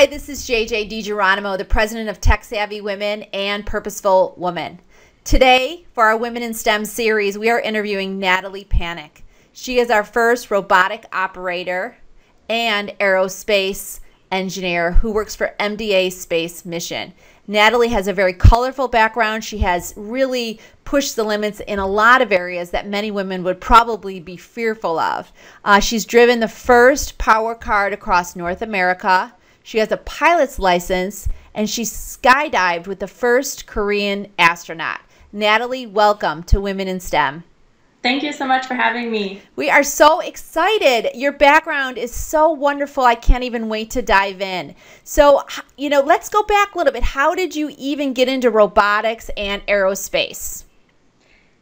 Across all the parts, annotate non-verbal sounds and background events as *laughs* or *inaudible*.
Hi, this is JJ DiGeronimo, the president of Tech Savvy Women and Purposeful Woman. Today, for our Women in STEM series, we are interviewing Natalie Panek. She is our first robotic operator and aerospace engineer who works for MDA Space Mission. Natalie has a very colorful background. She has really pushed the limits in a lot of areas that many women would probably be fearful of. Uh, she's driven the first power card across North America. She has a pilot's license and she skydived with the first Korean astronaut. Natalie, welcome to Women in STEM. Thank you so much for having me. We are so excited. Your background is so wonderful. I can't even wait to dive in. So, you know, let's go back a little bit. How did you even get into robotics and aerospace?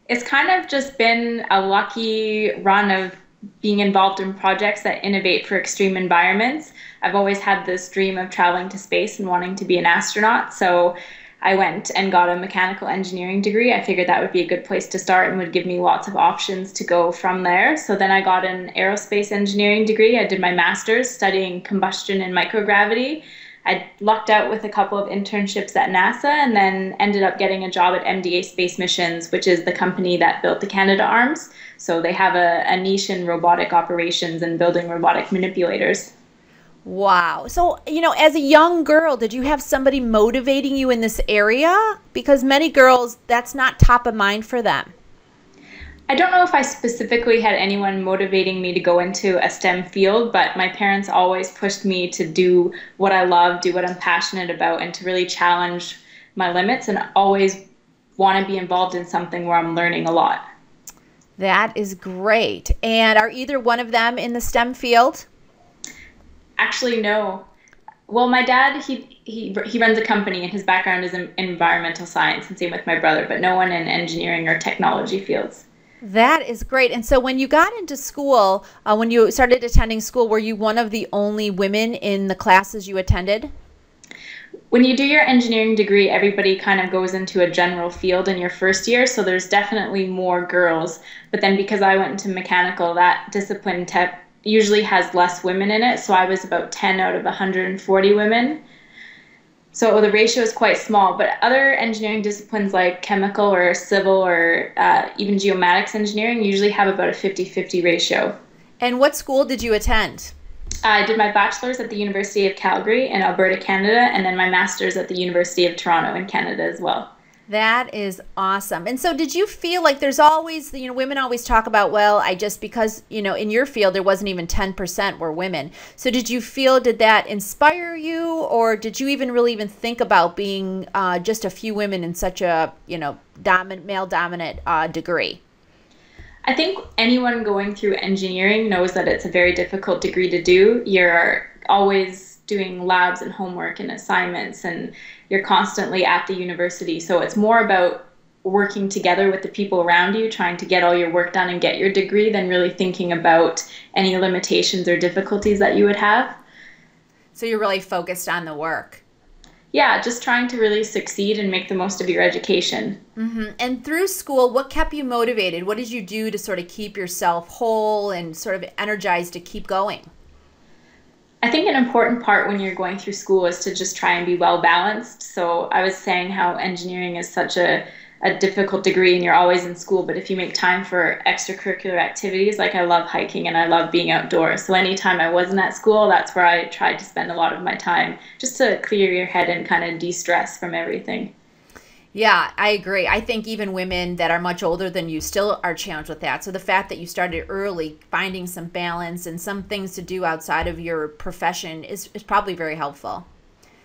It's kind of just been a lucky run of being involved in projects that innovate for extreme environments. I've always had this dream of traveling to space and wanting to be an astronaut. So I went and got a mechanical engineering degree. I figured that would be a good place to start and would give me lots of options to go from there. So then I got an aerospace engineering degree. I did my master's studying combustion and microgravity. I lucked out with a couple of internships at NASA and then ended up getting a job at MDA Space Missions, which is the company that built the Canadarms. So they have a, a niche in robotic operations and building robotic manipulators. Wow. So, you know, as a young girl, did you have somebody motivating you in this area? Because many girls, that's not top of mind for them. I don't know if I specifically had anyone motivating me to go into a STEM field, but my parents always pushed me to do what I love, do what I'm passionate about, and to really challenge my limits and always want to be involved in something where I'm learning a lot. That is great. And are either one of them in the STEM field? Actually, no. Well, my dad, he, he, he runs a company and his background is in environmental science, and same with my brother, but no one in engineering or technology fields. That is great. And so, when you got into school, uh, when you started attending school, were you one of the only women in the classes you attended? When you do your engineering degree, everybody kind of goes into a general field in your first year, so there's definitely more girls. But then, because I went into mechanical, that discipline te- usually has less women in it. So I was about 10 out of 140 women. So the ratio is quite small. But other engineering disciplines like chemical or civil or uh, even geomatics engineering usually have about a 50 50 ratio. And what school did you attend? I did my bachelor's at the University of Calgary in Alberta, Canada, and then my master's at the University of Toronto in Canada as well. That is awesome. And so, did you feel like there's always, you know, women always talk about, well, I just, because, you know, in your field, there wasn't even 10% were women. So, did you feel, did that inspire you, or did you even really even think about being uh, just a few women in such a, you know, dominant, male dominant uh, degree? I think anyone going through engineering knows that it's a very difficult degree to do. You're always doing labs and homework and assignments and you're constantly at the university. So it's more about working together with the people around you trying to get all your work done and get your degree than really thinking about any limitations or difficulties that you would have. So you're really focused on the work. Yeah just trying to really succeed and make the most of your education. Mm-hmm. and through school what kept you motivated? What did you do to sort of keep yourself whole and sort of energized to keep going I think an important part when you're going through school is to just try and be well balanced. So I was saying how engineering is such a, a difficult degree and you're always in school, but if you make time for extracurricular activities, like I love hiking and I love being outdoors. So anytime I wasn't at school, that's where I tried to spend a lot of my time just to clear your head and kind of de stress from everything. Yeah, I agree. I think even women that are much older than you still are challenged with that. So the fact that you started early, finding some balance and some things to do outside of your profession is, is probably very helpful.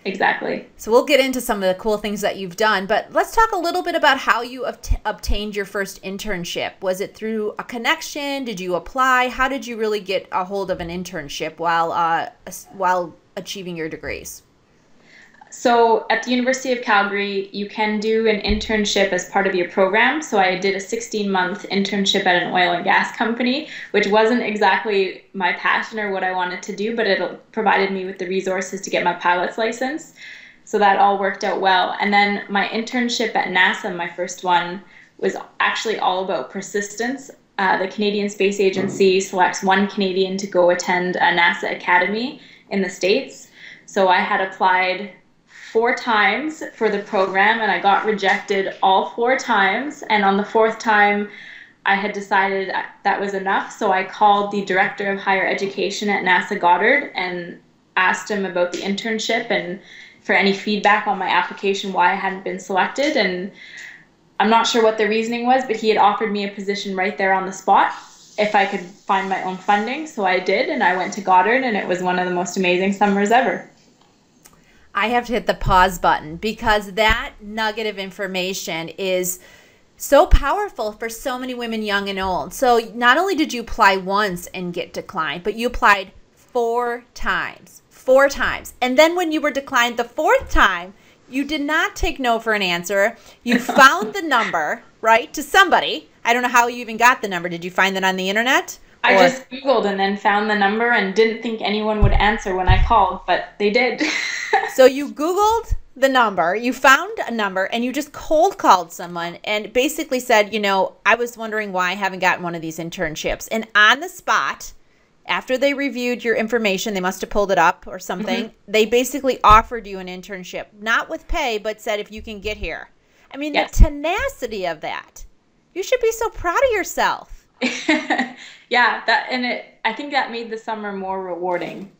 Exactly. So we'll get into some of the cool things that you've done, but let's talk a little bit about how you obt- obtained your first internship. Was it through a connection? Did you apply? How did you really get a hold of an internship while uh, while achieving your degrees? So at the University of Calgary, you can do an internship as part of your program. So I did a 16 month internship at an oil and gas company, which wasn't exactly my passion or what I wanted to do, but it provided me with the resources to get my pilot's license. So that all worked out well. And then my internship at NASA, my first one, was actually all about persistence. Uh, the Canadian Space Agency selects one Canadian to go attend a NASA academy in the States So I had applied four times for the program and I got rejected all four times. And on the fourth time, I had decided that was enough. So I called the director of higher education at NASA Goddard and asked him about the internship and for any feedback on my application why I hadn't been selected. And I'm not sure what the reasoning was, but he had offered me a position right there on the spot if I could find my own funding. So I did, and I went to Goddard, and it was one of the most amazing summers ever. I have to hit the pause button because that nugget of information is so powerful for so many women, young and old. So not only did you apply once and get declined, but you applied four times. Four times. And then when you were declined the fourth time, you did not take no for an answer. You *laughs* found the number, right, to somebody. I don't know how you even got the number. Did you find that on the internet? I just Googled and then found the number and didn't think anyone would answer when I called, but they did. *laughs* so you Googled the number, you found a number, and you just cold called someone and basically said, you know, I was wondering why I haven't gotten one of these internships. And on the spot, after they reviewed your information, they must have pulled it up or something. Mm-hmm. They basically offered you an internship, not with pay, but said if you can get here. I mean, yes. the tenacity of that. You should be so proud of yourself. *laughs* yeah, that and it I think that made the summer more rewarding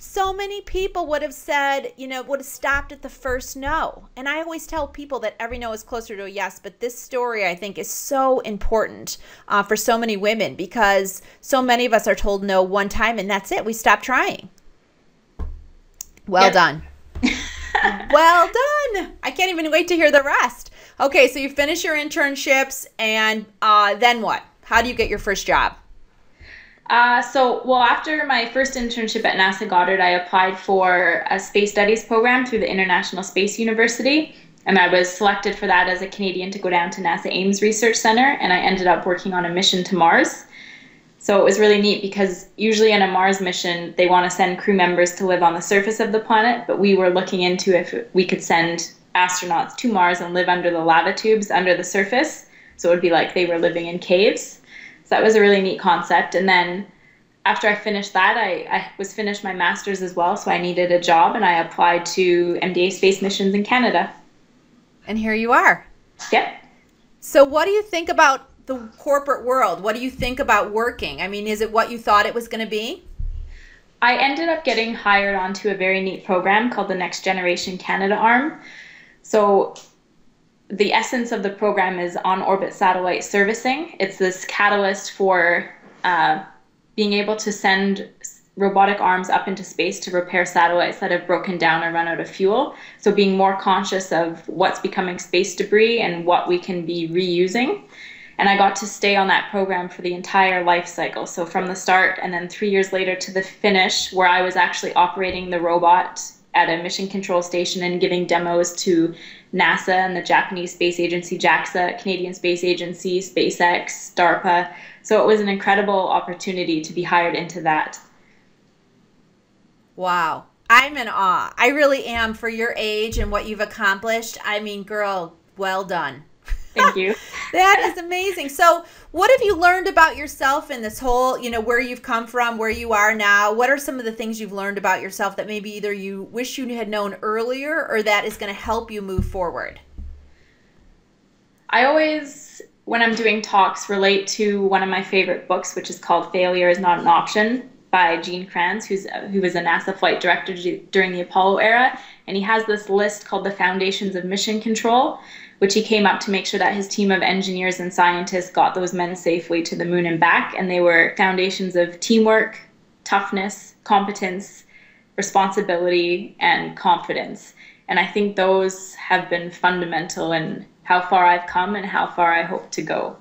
so many people would have said, you know, would have stopped at the first no. And I always tell people that every no is closer to a yes. But this story, I think, is so important uh, for so many women because so many of us are told no one time and that's it. We stop trying. Well yep. done. *laughs* well done. I can't even wait to hear the rest. Okay, so you finish your internships and uh, then what? How do you get your first job? Uh, so, well, after my first internship at NASA Goddard, I applied for a space studies program through the International Space University. And I was selected for that as a Canadian to go down to NASA Ames Research Center. And I ended up working on a mission to Mars. So it was really neat because usually in a Mars mission, they want to send crew members to live on the surface of the planet. But we were looking into if we could send astronauts to Mars and live under the lava tubes under the surface. So it would be like they were living in caves. So that was a really neat concept. And then after I finished that, I, I was finished my master's as well. So I needed a job and I applied to MDA Space Missions in Canada. And here you are. Yep. So what do you think about the corporate world? What do you think about working? I mean, is it what you thought it was going to be? I ended up getting hired onto a very neat program called the Next Generation Canadarm. So the essence of the program is on orbit satellite servicing. It's this catalyst for uh, being able to send robotic arms up into space to repair satellites that have broken down or run out of fuel. So, being more conscious of what's becoming space debris and what we can be reusing. And I got to stay on that program for the entire life cycle. So, from the start and then three years later to the finish, where I was actually operating the robot at a mission control station and giving demos to NASA and the Japanese Space Agency, JAXA, Canadian Space Agency, SpaceX, DARPA. So it was an incredible opportunity to be hired into that. Wow. I'm in awe. I really am for your age and what you've accomplished. I mean, girl, well done. Thank you. *laughs* that is amazing. So, what have you learned about yourself in this whole, you know, where you've come from, where you are now? What are some of the things you've learned about yourself that maybe either you wish you had known earlier or that is going to help you move forward? I always, when I'm doing talks, relate to one of my favorite books, which is called Failure is Not an Option by Gene Kranz, who's who was a NASA flight director during the Apollo era, and he has this list called the Foundations of Mission Control, which he came up to make sure that his team of engineers and scientists got those men safely to the moon and back. And they were foundations of teamwork, toughness, competence, responsibility, and confidence. And I think those have been fundamental in how far I've come and how far I hope to go.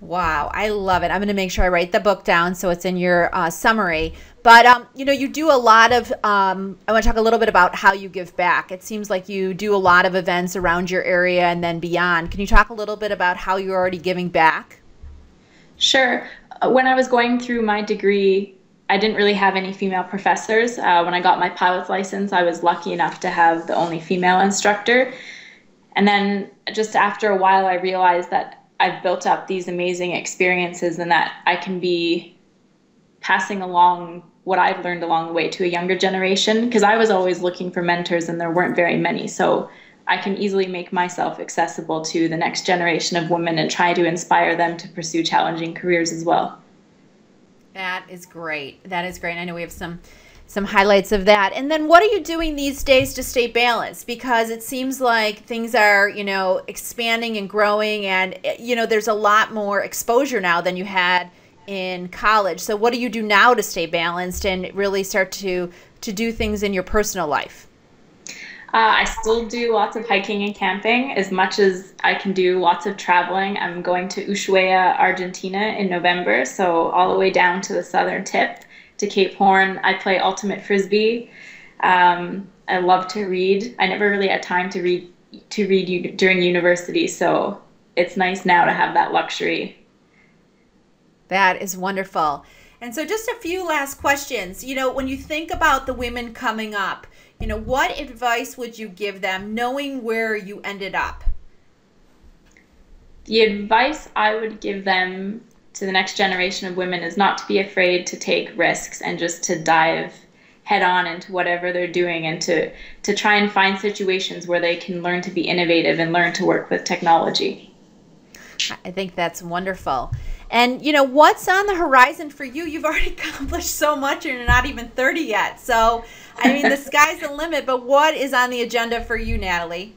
Wow, I love it. I'm going to make sure I write the book down so it's in your uh, summary. But um, you know, you do a lot of. Um, I want to talk a little bit about how you give back. It seems like you do a lot of events around your area and then beyond. Can you talk a little bit about how you're already giving back? Sure. Uh, when I was going through my degree, I didn't really have any female professors. Uh, when I got my pilot's license, I was lucky enough to have the only female instructor. And then just after a while, I realized that I've built up these amazing experiences and that I can be passing along what I've learned along the way to a younger generation because I was always looking for mentors and there weren't very many. So I can easily make myself accessible to the next generation of women and try to inspire them to pursue challenging careers as well. That is great. That is great. I know we have some some highlights of that. And then what are you doing these days to stay balanced? Because it seems like things are, you know, expanding and growing and you know, there's a lot more exposure now than you had in college. So what do you do now to stay balanced and really start to to do things in your personal life? Uh, I still do lots of hiking and camping as much as I can do lots of traveling. I'm going to Ushuaia, Argentina in November, so all the way down to the southern tip to Cape Horn. I play ultimate frisbee. Um, I love to read. I never really had time to read to read during university, so it's nice now to have that luxury that is wonderful. And so, just a few last questions. You know, when you think about the women coming up, you know, what advice would you give them knowing where you ended up? The advice I would give them to the next generation of women is not to be afraid to take risks and just to dive head on into whatever they're doing and to to try and find situations where they can learn to be innovative and learn to work with technology. I think that's wonderful. And you know what's on the horizon for you? You've already *laughs* accomplished so much, and you're not even 30 yet. So, I mean, the *laughs* sky's the limit. But what is on the agenda for you, Natalie?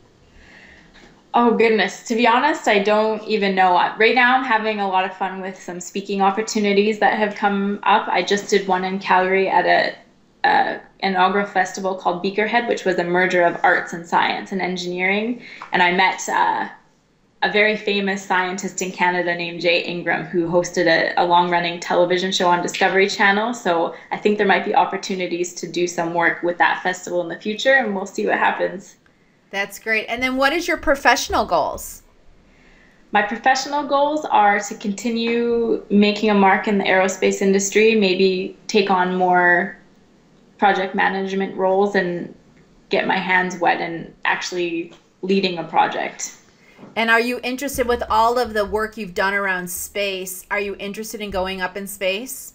Oh goodness, to be honest, I don't even know. Right now, I'm having a lot of fun with some speaking opportunities that have come up. I just did one in Calgary at a uh, inaugural festival called Beakerhead, which was a merger of arts and science and engineering, and I met. Uh, a very famous scientist in Canada named Jay Ingram, who hosted a, a long running television show on Discovery Channel. So I think there might be opportunities to do some work with that festival in the future, and we'll see what happens. That's great. And then what is your professional goals? My professional goals are to continue making a mark in the aerospace industry, maybe take on more project management roles and get my hands wet and actually leading a project. And are you interested with all of the work you've done around space? Are you interested in going up in space?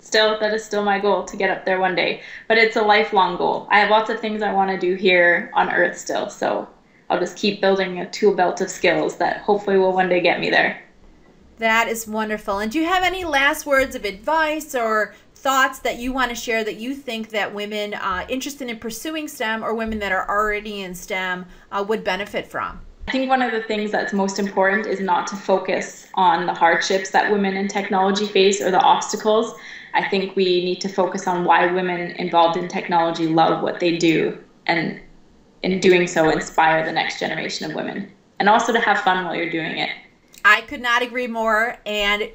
Still, that is still my goal to get up there one day. But it's a lifelong goal. I have lots of things I want to do here on Earth still. So I'll just keep building a tool belt of skills that hopefully will one day get me there. That is wonderful. And do you have any last words of advice or thoughts that you want to share that you think that women uh, interested in pursuing STEM or women that are already in STEM uh, would benefit from? I think one of the things that's most important is not to focus on the hardships that women in technology face or the obstacles. I think we need to focus on why women involved in technology love what they do and in doing so inspire the next generation of women and also to have fun while you're doing it. I could not agree more and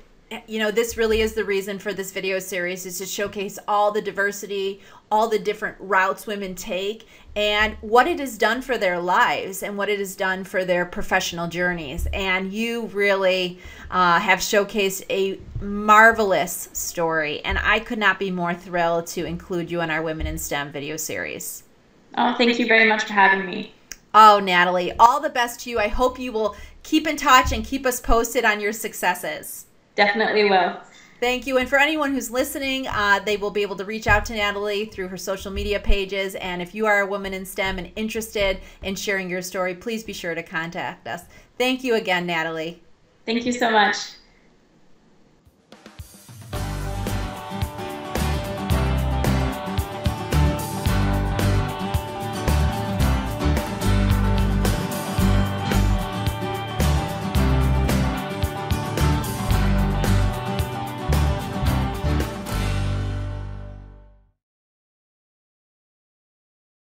you know this really is the reason for this video series is to showcase all the diversity all the different routes women take and what it has done for their lives and what it has done for their professional journeys. And you really uh, have showcased a marvelous story and i could not be more thrilled to include you in our women in stem video series. Oh thank you very much for having me. Oh natalie all the best to you. I hope you will keep in touch and keep us posted on your successes Definitely will. Thank you. And for anyone who's listening, uh, they will be able to reach out to Natalie through her social media pages. And if you are a woman in STEM and interested in sharing your story, please be sure to contact us. Thank you again, Natalie. Thank you so much.